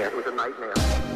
nightmare. It was a nightmare.